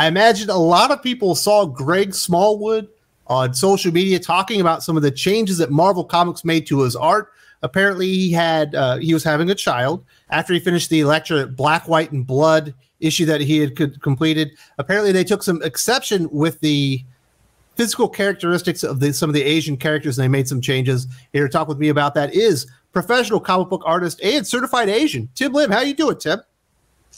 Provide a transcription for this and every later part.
I imagine a lot of people saw Greg Smallwood on social media talking about some of the changes that Marvel Comics made to his art. Apparently, he had uh, he was having a child after he finished the Elektra Black, White, and Blood issue that he had co- completed. Apparently, they took some exception with the physical characteristics of the, some of the Asian characters, and they made some changes. Here to talk with me about that is professional comic book artist and certified Asian Tim Lim. How you doing, Tim?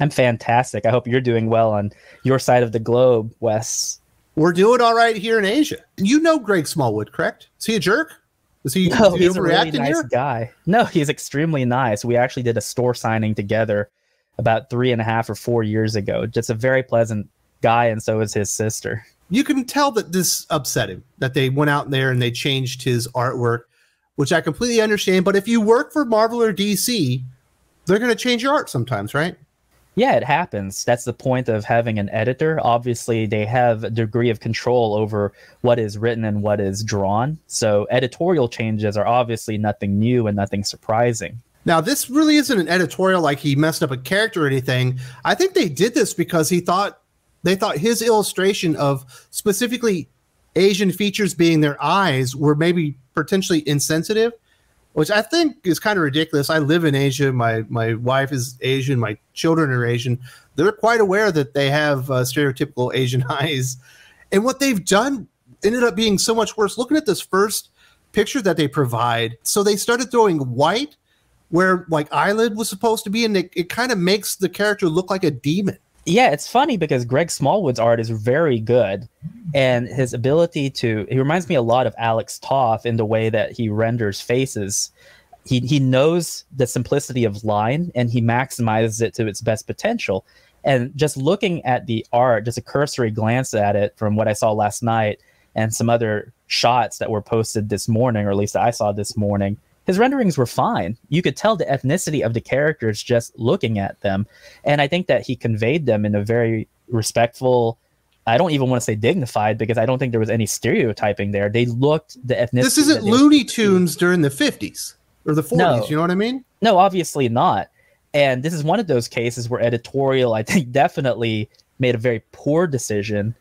I'm fantastic. I hope you're doing well on your side of the globe, Wes. We're doing all right here in Asia. You know Greg Smallwood, correct? Is he a jerk? Is he, no, is he he's a really nice here? guy. No, he's extremely nice. We actually did a store signing together about three and a half or four years ago. Just a very pleasant guy, and so is his sister. You can tell that this upset him that they went out there and they changed his artwork, which I completely understand. But if you work for Marvel or DC, they're going to change your art sometimes, right? Yeah, it happens. That's the point of having an editor. Obviously, they have a degree of control over what is written and what is drawn. So, editorial changes are obviously nothing new and nothing surprising. Now, this really isn't an editorial like he messed up a character or anything. I think they did this because he thought they thought his illustration of specifically Asian features being their eyes were maybe potentially insensitive which I think is kind of ridiculous. I live in Asia. My my wife is Asian. My children are Asian. They're quite aware that they have uh, stereotypical Asian eyes, and what they've done ended up being so much worse. Looking at this first picture that they provide, so they started throwing white where like eyelid was supposed to be, and it, it kind of makes the character look like a demon yeah, it's funny because Greg Smallwood's art is very good, and his ability to he reminds me a lot of Alex Toth in the way that he renders faces. He he knows the simplicity of line and he maximizes it to its best potential. And just looking at the art, just a cursory glance at it from what I saw last night and some other shots that were posted this morning, or at least I saw this morning, his renderings were fine. You could tell the ethnicity of the characters just looking at them. And I think that he conveyed them in a very respectful, I don't even want to say dignified because I don't think there was any stereotyping there. They looked the ethnicity. This isn't Looney Tunes during the 50s or the 40s. No, you know what I mean? No, obviously not. And this is one of those cases where editorial, I think, definitely made a very poor decision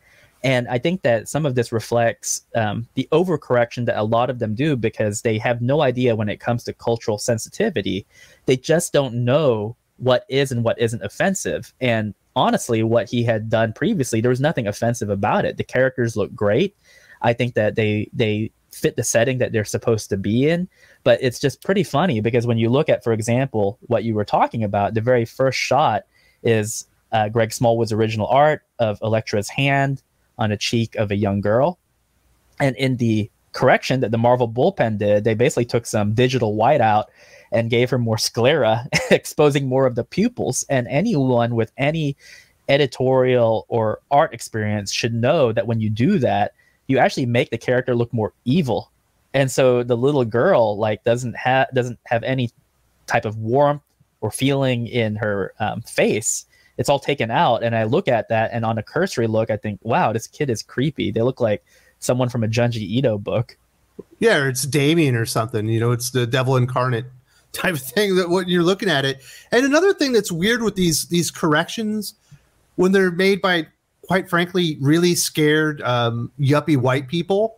and I think that some of this reflects um, the overcorrection that a lot of them do because they have no idea when it comes to cultural sensitivity. They just don't know what is and what isn't offensive. And honestly, what he had done previously, there was nothing offensive about it. The characters look great. I think that they they fit the setting that they're supposed to be in. But it's just pretty funny because when you look at, for example, what you were talking about, the very first shot is uh, Greg Smallwood's original art of Elektra's hand on a cheek of a young girl. And in the correction that the Marvel bullpen did, they basically took some digital whiteout and gave her more sclera, exposing more of the pupils. And anyone with any editorial or art experience should know that when you do that, you actually make the character look more evil. And so the little girl like doesn't have doesn't have any type of warmth or feeling in her um, face it's all taken out. And I look at that, and on a cursory look, I think, wow, this kid is creepy. They look like someone from a Junji Ito book. Yeah, or it's Damien or something. You know, it's the devil incarnate type of thing that when you're looking at it. And another thing that's weird with these these corrections when they're made by quite frankly really scared um, yuppie white people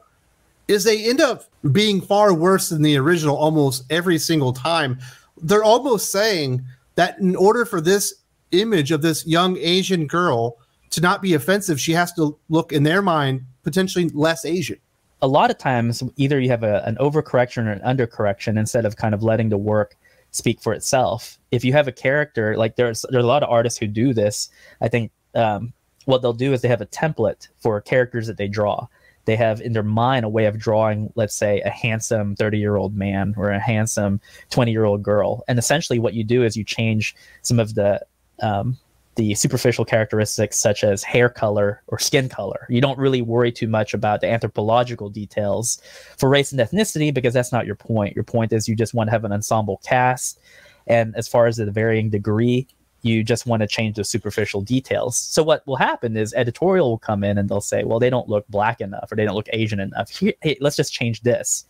is they end up being far worse than the original almost every single time. They're almost saying that in order for this image of this young Asian girl to not be offensive, she has to look in their mind potentially less Asian. A lot of times, either you have a, an overcorrection or an undercorrection instead of kind of letting the work speak for itself. If you have a character, like there's there's a lot of artists who do this. I think um, what they'll do is they have a template for characters that they draw. They have in their mind a way of drawing, let's say, a handsome 30 year old man or a handsome 20 year old girl. And essentially, what you do is you change some of the um, the superficial characteristics such as hair color or skin color. You don't really worry too much about the anthropological details for race and ethnicity because that's not your point. Your point is you just want to have an ensemble cast. And as far as the varying degree, you just want to change the superficial details. So what will happen is editorial will come in and they'll say, well, they don't look black enough or they don't look Asian enough. Here, hey, let's just change this.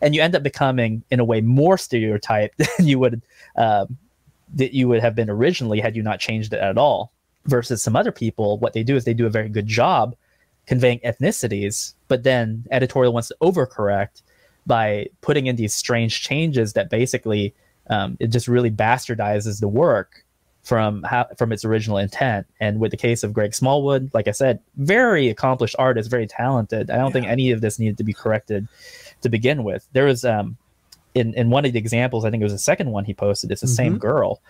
And you end up becoming, in a way, more stereotyped than you would um, that you would have been originally had you not changed it at all. versus some other people, what they do is they do a very good job conveying ethnicities, but then editorial wants to overcorrect by putting in these strange changes that basically um, it just really bastardizes the work from how, from its original intent. And with the case of Greg Smallwood, like I said, very accomplished artist, very talented. I don't yeah. think any of this needed to be corrected to begin with. There was um, in in one of the examples, I think it was the second one he posted. It's the mm-hmm. same girl,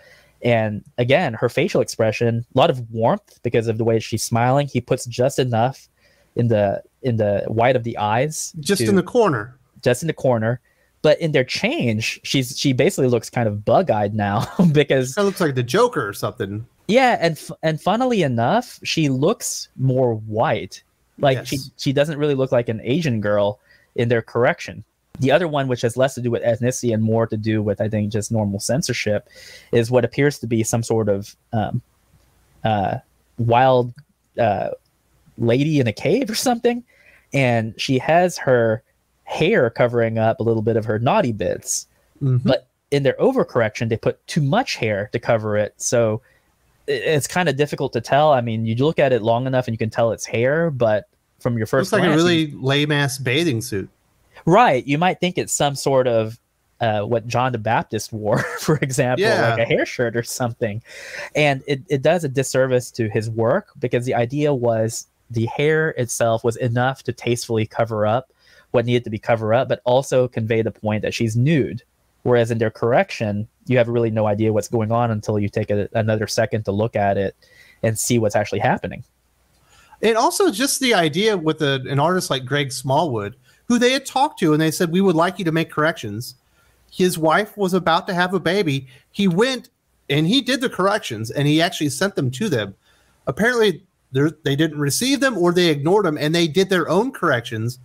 and again, her facial expression, a lot of warmth because of the way she's smiling. He puts just enough in the in the white of the eyes, just to, in the corner, just in the corner but in their change, she's she basically looks kind of bug-eyed now because that looks like the Joker or something. Yeah, and and funnily enough, she looks more white. Like yes. she she doesn't really look like an Asian girl in their correction. The other one, which has less to do with ethnicity and more to do with, I think, just normal censorship, is what appears to be some sort of um, uh, wild uh, lady in a cave or something, and she has her hair covering up a little bit of her naughty bits. Mm-hmm. But in their overcorrection, they put too much hair to cover it. So it's kind of difficult to tell. I mean, you look at it long enough and you can tell it's hair, but from your first looks like a really lame ass bathing suit. Right. You might think it's some sort of uh, what John the Baptist wore, for example, yeah. like a hair shirt or something. And it, it does a disservice to his work because the idea was the hair itself was enough to tastefully cover up what needed to be covered up, but also convey the point that she's nude. Whereas in their correction, you have really no idea what's going on until you take a, another second to look at it and see what's actually happening. And also just the idea with a, an artist like Greg Smallwood, who they had talked to and they said, We would like you to make corrections. His wife was about to have a baby. He went and he did the corrections and he actually sent them to them. Apparently, they didn't receive them or they ignored them and they did their own corrections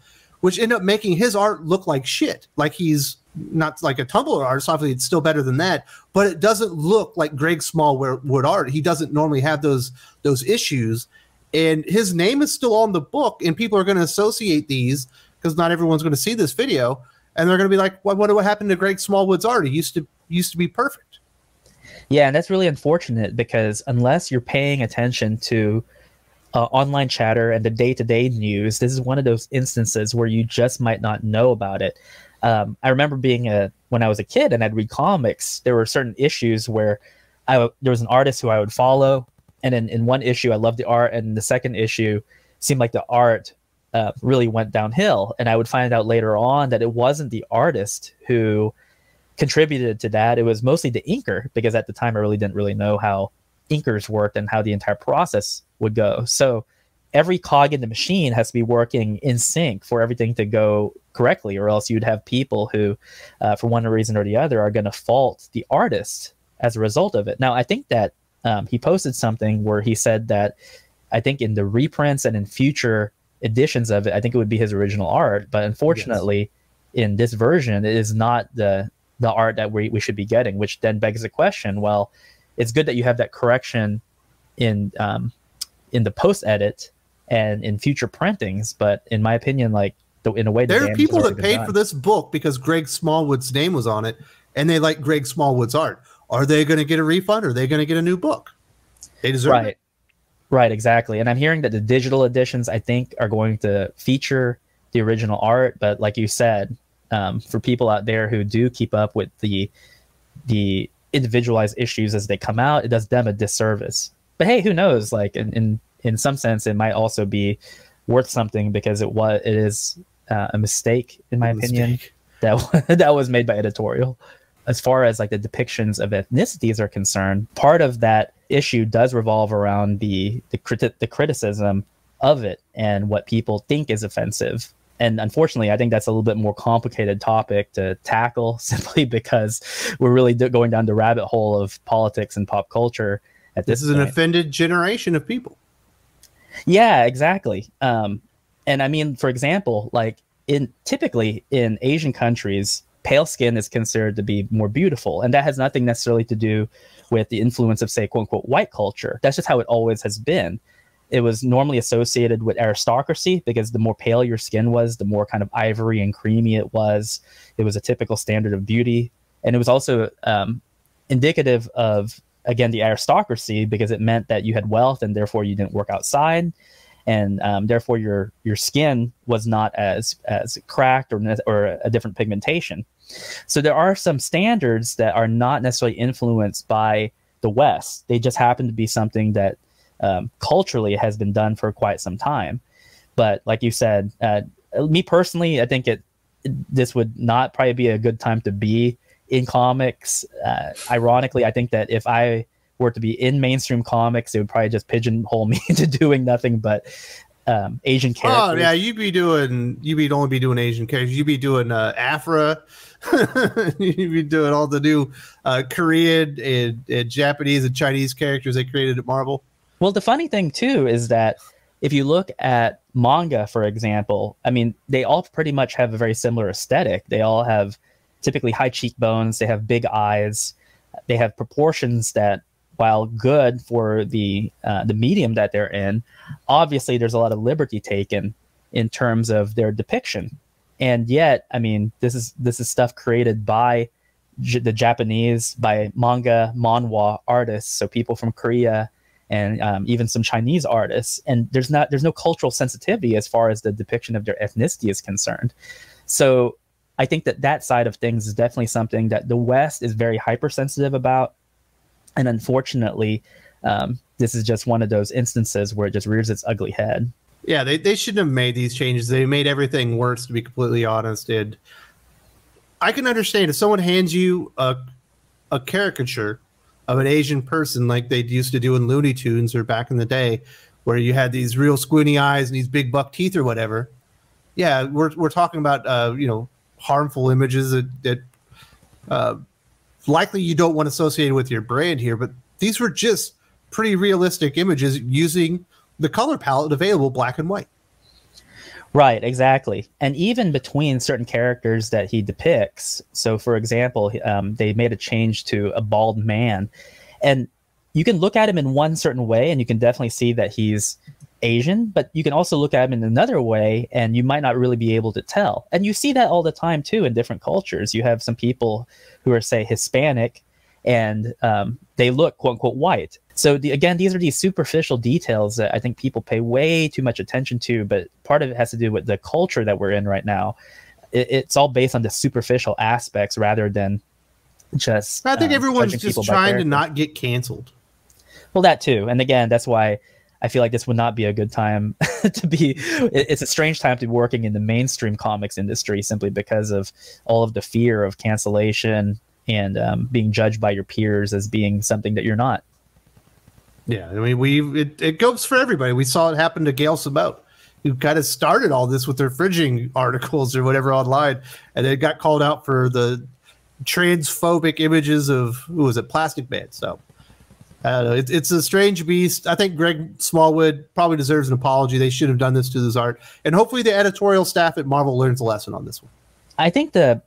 which end up making his art look like shit. Like he's not like a Tumblr artist. Obviously, it's still better than that, but it doesn't look like Greg Smallwood art. He doesn't normally have those those issues, and his name is still on the book, and people are going to associate these because not everyone's going to see this video, and they're going to be like, "What? What happened to Greg Smallwood's art? He used to used to be perfect." Yeah, and that's really unfortunate because unless you're paying attention to uh, online chatter and the day-to-day news this is one of those instances where you just might not know about it um, i remember being a when i was a kid and i'd read comics there were certain issues where I, there was an artist who i would follow and in, in one issue i loved the art and the second issue seemed like the art uh, really went downhill and i would find out later on that it wasn't the artist who contributed to that it was mostly the inker because at the time i really didn't really know how inkers worked and how the entire process would go. So every cog in the machine has to be working in sync for everything to go correctly, or else you'd have people who, uh, for one reason or the other, are going to fault the artist as a result of it. Now, I think that um, he posted something where he said that I think in the reprints and in future editions of it, I think it would be his original art, but unfortunately, yes. in this version, it is not the the art that we, we should be getting, which then begs the question: Well, it's good that you have that correction in um, in the post edit and in future printings. But in my opinion, like the, in a way, there are people that paid done. for this book because Greg Smallwood's name was on it, and they like Greg Smallwood's art. Are they going to get a refund? Or are they going to get a new book? They deserve right. it. Right, exactly. And I'm hearing that the digital editions, I think, are going to feature the original art. But like you said, um, for people out there who do keep up with the the individualized issues as they come out, it does them a disservice. But hey, who knows? Like in in, in some sense, it might also be worth something because it was it is uh, a mistake in my a opinion mistake. that that was made by editorial. As far as like the depictions of ethnicities are concerned, part of that issue does revolve around the the, criti- the criticism of it and what people think is offensive and unfortunately, I think that's a little bit more complicated topic to tackle simply because we're really going down the rabbit hole of politics and pop culture. At this, this is point. an offended generation of people. Yeah, exactly. Um, and I mean, for example, like in typically in Asian countries, pale skin is considered to be more beautiful, and that has nothing necessarily to do with the influence of, say, quote unquote, white culture. That's just how it always has been it was normally associated with aristocracy because the more pale your skin was, the more kind of ivory and creamy it was. It was a typical standard of beauty, and it was also um, indicative of again the aristocracy because it meant that you had wealth and therefore you didn't work outside and um, therefore your your skin was not as as cracked or or a different pigmentation. So there are some standards that are not necessarily influenced by the West. They just happen to be something that um, culturally has been done for quite some time. But like you said, uh, me personally, I think it this would not probably be a good time to be in comics. Uh, ironically, I think that if I were to be in mainstream comics, it would probably just pigeonhole me into doing nothing but um, Asian characters. Oh yeah, you'd be doing you'd be only be doing Asian characters. You'd be doing uh, Aphra. you'd be doing all the new uh, Korean and, and Japanese and Chinese characters they created at Marvel. Well, the funny thing too is that if you look at manga, for example, I mean, they all pretty much have a very similar aesthetic. They all have typically high cheekbones, they have big eyes, they have proportions that, while good for the uh, the medium that they're in, obviously there's a lot of liberty taken in terms of their depiction. And yet, I mean, this is this is stuff created by J- the Japanese, by manga manhwa artists, so people from Korea and um, even some Chinese artists. And there's not there's no cultural sensitivity as far as the depiction of their ethnicity is concerned. So I think that that side of things is definitely something that the West is very hypersensitive about, and unfortunately, um, this is just one of those instances where it just rears its ugly head. Yeah, they, they shouldn't have made these changes. They made everything worse, to be completely honest. And I can understand if someone hands you a a caricature of an Asian person like they used to do in Looney Tunes or back in the day, where you had these real squinty eyes and these big buck teeth or whatever. Yeah, we're we're talking about uh, you know harmful images that that uh, likely you don't want associated with your brand here, but these were just pretty realistic images using the color palette available, black and white. Right, exactly. And even between certain characters that he depicts, so for example, um, they made a change to a bald man, and you can look at him in one certain way, and you can definitely see that he's Asian, but you can also look at him in another way, and you might not really be able to tell. And you see that all the time too in different cultures. You have some people who are, say, Hispanic, and um, they look quote unquote white, so the, again, these are these superficial details that I think people pay way too much attention to, but part of it has to do with the culture that we're in right now. It, it's all based on the superficial aspects rather than just. I think um, everyone's just trying to not get canceled. Well, that too, and again, that's why I feel like this would not be a good time to be. It's a strange time to be working in the mainstream comics industry simply because of all of the fear of cancellation and um, being judged by your peers as being something that you're not. Yeah, I mean, we it, it goes for everybody. We saw it happen to Gail Simone, who kind of started all this with her fridging articles or whatever online, and then got called out for the transphobic images of who was it, Plastic Man. So uh, it, it's a strange beast. I think Greg Smallwood probably deserves an apology. They should have done this to this art, and hopefully the editorial staff at Marvel learns a lesson on this one. I think the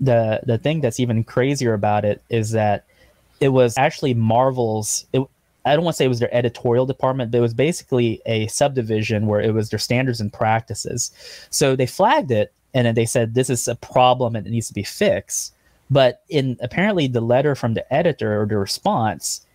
the the thing that's even crazier about it is that it was actually Marvel's. It, I don't want to say it was their editorial department, but it was basically a subdivision where it was their standards and practices. So they flagged it and then they said this is a problem and it needs to be fixed. But in apparently the letter from the editor or the response,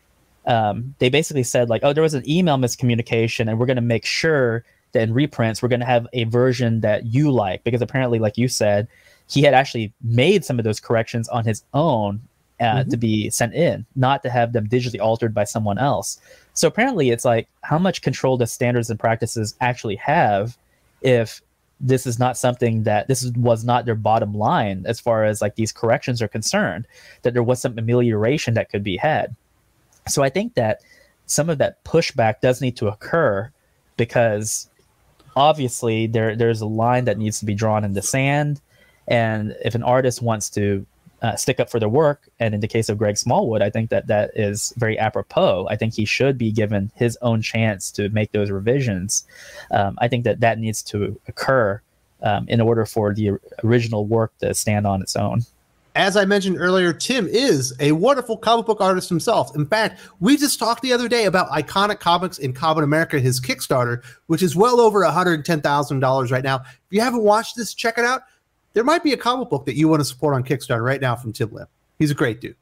um, they basically said like, oh, there was an email miscommunication and we're going to make sure that in reprints we're going to have a version that you like because apparently, like you said, he had actually made some of those corrections on his own uh, mm-hmm. to be sent in, not to have them digitally altered by someone else. So apparently, it's like how much control does standards and practices actually have if this is not something that this was not their bottom line as far as like these corrections are concerned, that there was some amelioration that could be had. So I think that some of that pushback does need to occur because obviously there there's a line that needs to be drawn in the sand and if an artist wants to uh, stick up for their work. And in the case of Greg Smallwood, I think that that is very apropos. I think he should be given his own chance to make those revisions. Um, I think that that needs to occur um, in order for the original work to stand on its own. As I mentioned earlier, Tim is a wonderful comic book artist himself. In fact, we just talked the other day about Iconic Comics in Common America, his Kickstarter, which is well over $110,000 right now. If you haven't watched this, check it out there might be a comic book that you want to support on Kickstarter right now from Tim Lim. He's a great dude.